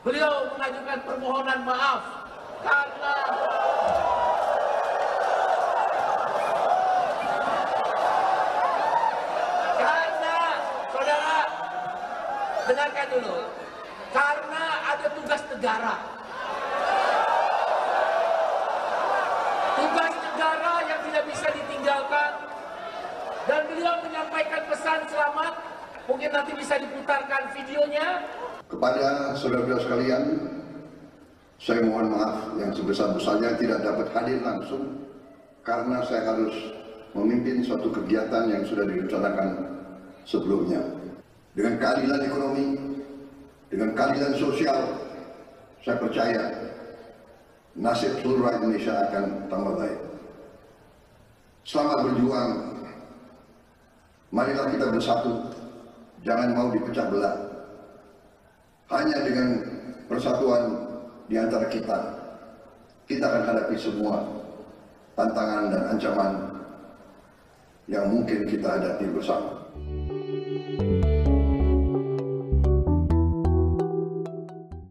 beliau mengajukan permohonan maaf karena karena saudara dengarkan dulu. Karena ada tugas negara. Tugas negara yang tidak bisa ditinggalkan. Dan beliau menyampaikan pesan selamat mungkin nanti bisa diputarkan videonya Kepada saudara-saudara sekalian, saya mohon maaf yang sebesar-besarnya tidak dapat hadir langsung karena saya harus memimpin suatu kegiatan yang sudah direncanakan sebelumnya. Dengan keadilan ekonomi, dengan keadilan sosial, saya percaya nasib seluruh Indonesia akan tambah baik. Selamat berjuang. Marilah kita bersatu, jangan mau dipecah belah. Hanya dengan persatuan di antara kita, kita akan hadapi semua tantangan dan ancaman yang mungkin kita hadapi bersama.